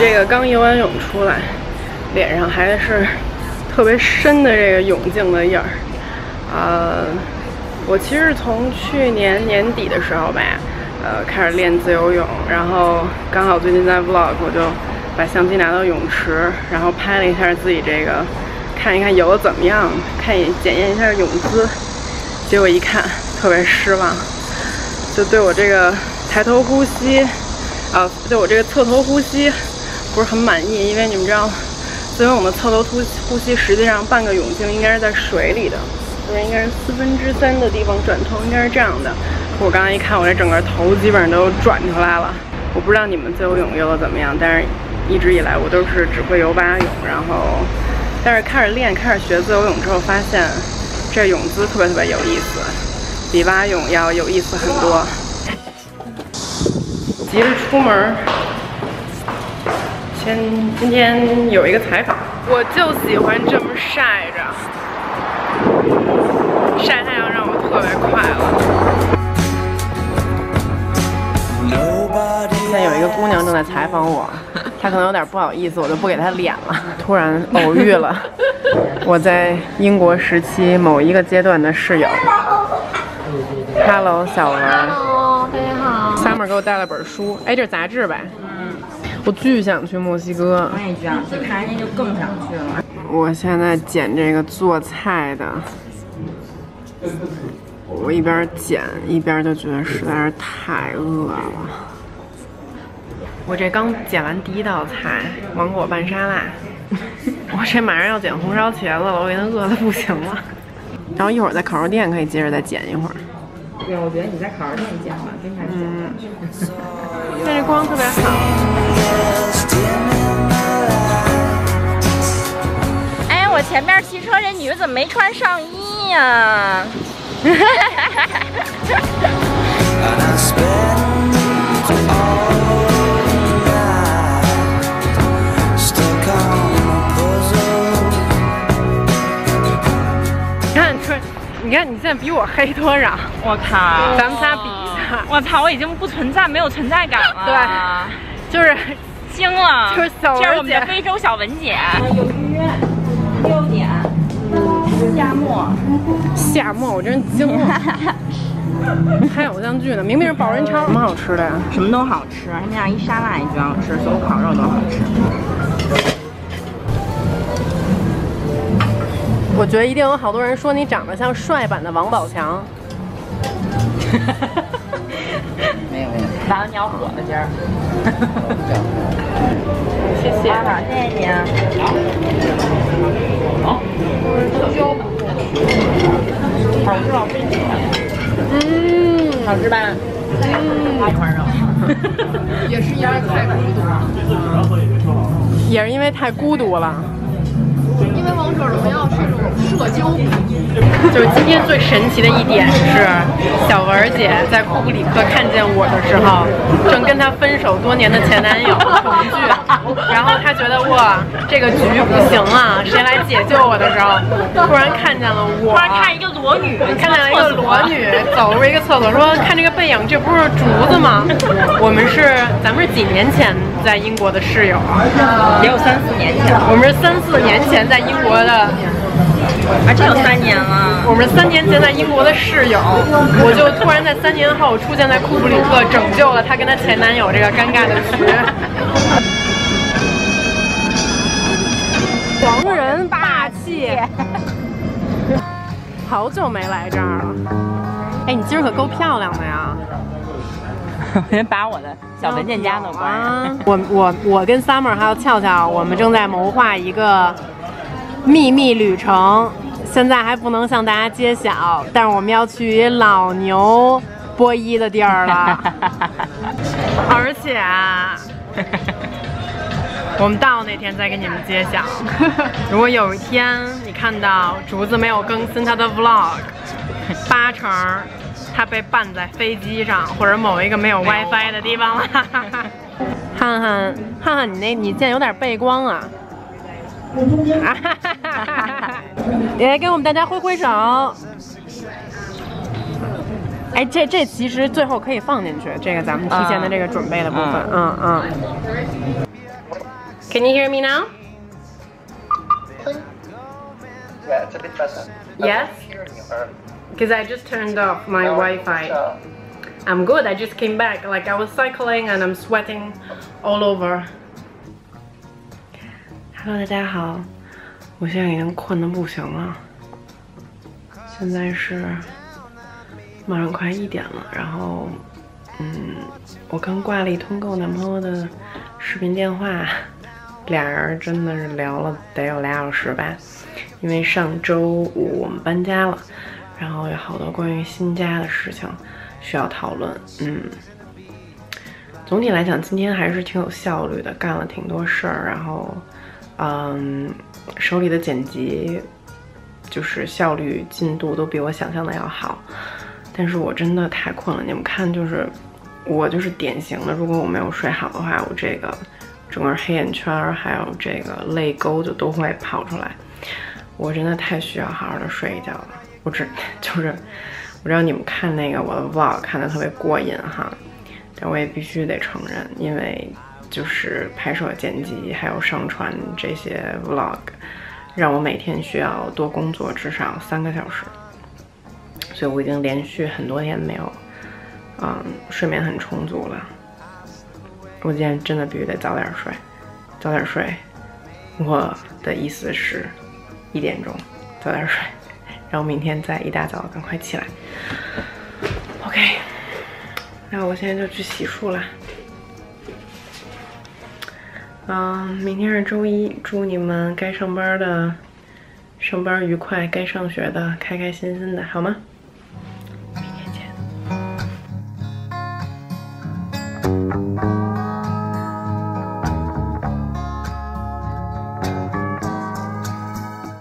这个刚游完泳出来，脸上还是特别深的这个泳镜的印儿。呃，我其实从去年年底的时候吧，呃，开始练自由泳，然后刚好最近在 vlog，我就把相机拿到泳池，然后拍了一下自己这个，看一看游的怎么样，看一检验一下泳姿。结果一看，特别失望，就对我这个抬头呼吸，啊，对我这个侧头呼吸不是很满意，因为你们知道，自由泳的侧头呼呼吸实际上半个泳镜应该是在水里的，就是应该是四分之三的地方转头应该是这样的。我刚刚一看，我这整个头基本上都转出来了。我不知道你们自由泳游的怎么样，但是一直以来我都是只会游蛙泳，然后，但是开始练、开始学自由泳之后，发现。这泳姿特别特别有意思，比蛙泳要有意思很多。急着出门，先今天有一个采访，我就喜欢这么晒着，晒太阳让我特别快乐。现在有一个姑娘正在采访我，她可能有点不好意思，我就不给她脸了。突然偶遇了。我在英国时期某一个阶段的室友，Hello，小文。Hello，大家好。Summer 给我带了本书，哎，这是杂志呗。嗯。我巨想去墨西哥。我也巨想去，看人家就更想去了。我现在剪这个做菜的，我一边剪一边就觉得实在是太饿了。我这刚剪完第一道菜，芒果拌沙拉。我这马上要剪红烧茄子了，我已经饿的不行了。然后一会儿在烤肉店可以接着再剪一会儿。对，我觉得你在烤肉店剪吧，跟他剪。嗯。现在这光特别好。哎，我前面骑车这女的怎么没穿上衣呀？哈 你看你现在比我黑多少？我靠！咱们仨比一下。我操！我已经不存在，没有存在感了。对，就是惊了。就是小文姐，这是我们的非洲小文姐。有预约，六点。夏末。夏末，我真惊了。拍偶像剧呢，明明是保人超。什么好吃的呀？什么都好吃，那样一沙拉也巨好吃，所有烤肉都好吃。觉得一定有好多人说你长得像帅版的王宝强。没 有没有，完了你要火了今儿。谢谢。谢谢你。好。好吃好吃。嗯，好吃吧？嗯。一块肉。也是因为太孤独了。也是因为太孤独了。因为王者荣耀是一种社交，就是今天最神奇的一点是，小文姐在库布里克看见我的时候，正跟她分手多年的前男友同居，然后她觉得哇，这个局不行了，谁来解救我的时候，突然看见了我，突然看一个裸女，看见了一个裸女走入一个厕所，说看这个背影，这不是竹子吗？我们是，咱们是几年前在英国的室友，也有三四年前，我们是三四年前。在英国的，啊，这有三年了。我们三年前在英国的室友，我就突然在三年后出现在库布里克，拯救了她跟她前男友这个尴尬的局。狂人霸气，好久没来这儿了。哎，你今儿可够漂亮的呀！先把我的小文件夹都关上。我我我跟 Summer 还有俏俏，我们正在谋划一个。秘密旅程，现在还不能向大家揭晓，但是我们要去老牛播衣的地儿了。而且啊，我们到那天再给你们揭晓。如果有一天你看到竹子没有更新他的 vlog，八成他被绊在飞机上或者某一个没有 WiFi 的地方了。汉汉汉汉，你那你现在有点背光啊。哈哈哈哈哈！来给我们大家挥挥手。哎，这这其实最后可以放进去，这个咱们提前的这个准备的部分，嗯嗯。Can you hear me now? Yeah, it's a bit better. Yes? Um, Because I just turned off my Wi-Fi. uh, I'm good. I just came back. Like I was cycling and I'm sweating all over. Hello，大家好，我现在已经困得不行了。现在是马上快一点了，然后，嗯，我刚挂了一通跟我男朋友的视频电话，俩人真的是聊了得有俩小时吧，因为上周五我们搬家了，然后有好多关于新家的事情需要讨论，嗯。总体来讲，今天还是挺有效率的，干了挺多事儿，然后，嗯，手里的剪辑就是效率、进度都比我想象的要好。但是我真的太困了，你们看，就是我就是典型的，如果我没有睡好的话，我这个整个黑眼圈还有这个泪沟就都会跑出来。我真的太需要好好的睡一觉了。我只 就是我知道你们看那个我的 vlog 看的特别过瘾哈。但我也必须得承认，因为就是拍摄、剪辑还有上传这些 vlog，让我每天需要多工作至少三个小时，所以我已经连续很多天没有，嗯，睡眠很充足了。我今天真的必须得早点睡，早点睡。我的意思是，一点钟早点睡，然后明天再一大早赶快起来。OK。那我现在就去洗漱啦。嗯，明天是周一，祝你们该上班的上班愉快，该上学的开开心心的，好吗？